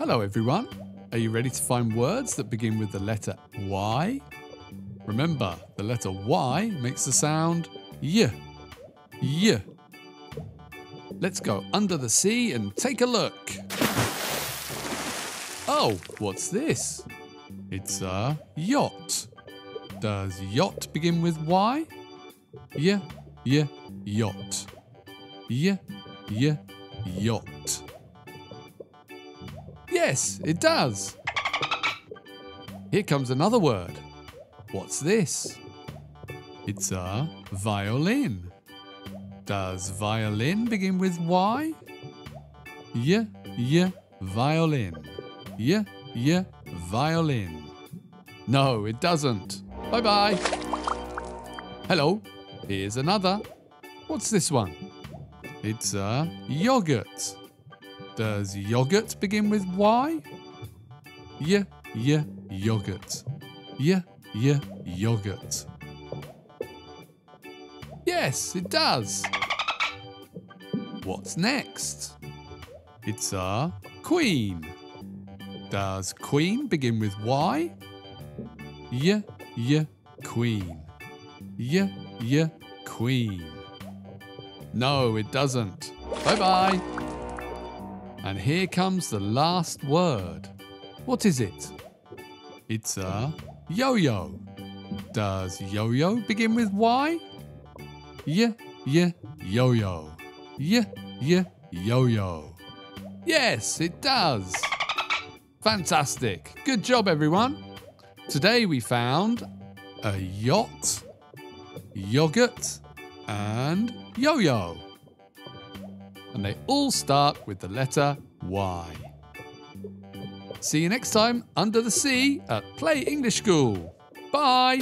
Hello, everyone. Are you ready to find words that begin with the letter Y? Remember, the letter Y makes the sound Y. Y. Let's go under the sea and take a look. Oh, what's this? It's a yacht. Does yacht begin with Y? Y, y, yacht. Y, y, yacht. Yes, it does. Here comes another word. What's this? It's a violin. Does violin begin with Y? Y, y, violin. Y, y, violin. No, it doesn't. Bye bye. Hello, here's another. What's this one? It's a yogurt. Does yogurt begin with Y? Yeah, yeah, yogurt. Yeah, yeah, yogurt. Yes, it does. What's next? It's a queen. Does queen begin with Y? Yeah, yeah, queen. Yeah, yeah, queen. No, it doesn't. Bye bye. And here comes the last word. What is it? It's a yo yo. Does yo yo begin with Y? Y, y, yo yo. Y, y, yo yo. Yes, it does. Fantastic. Good job, everyone. Today we found a yacht, yogurt, and yo yo. And they all start with the letter Y. See you next time under the sea at Play English School. Bye.